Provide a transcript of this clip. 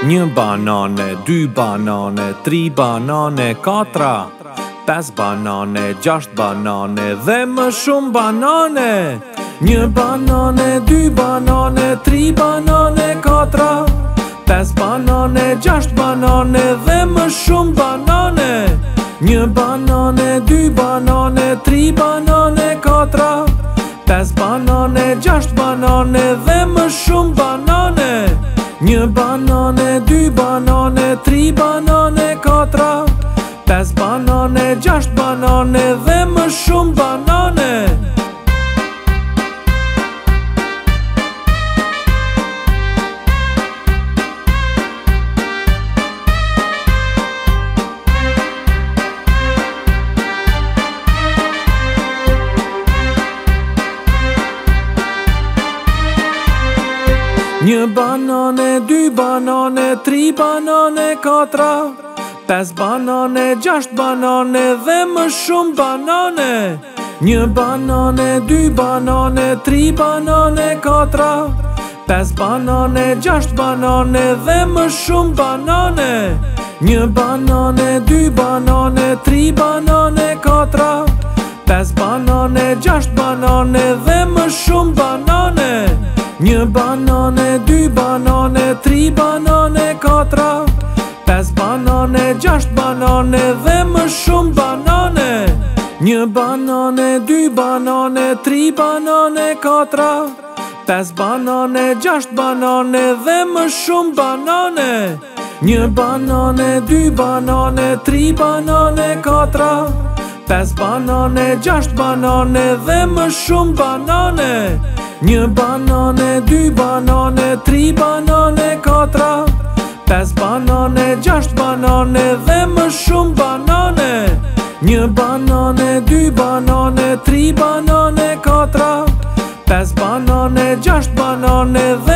Një banane, dy banane, tri banane, katra Pes banane, gjasht banane dhe më shumë banane Një banane, dy banane, tri banane, katra Pes banane, gjasht banane dhe më shumë banane Një banane, dy banane, tri banane, katra Pes banane, gjasht banane dhe më shumë banane Një banane, dy banane, tri banane, katra Pes banane, gjasht banane dhe më shumë Një banane, dy banane, tri banane, katra Pes banane, gjasht banane dhe më shumë banane Një banane, dy banane, tri banane, katra Pes banane, gjasht banane dhe më shumë banane Një banane, dy banane, tri banane, katra Pes banane, gjasht banane dhe më shumë banane Një banane banane, tri banane, katra Pes banane, gjasht banane dhe më shumë banane Një banane, dy banane, tri banane, katra Pes banane, gjasht banane dhe më shumë banane Një banane, dy banane, tri banane, katra Pes banane, gjasht banane dhe më shumë banane Një banane, dy banane, tri banane, katra Pes banane, gjasht banane dhe më shumë banane Një banane, dy banane, tri banane, katra Pes banane, gjasht banane dhe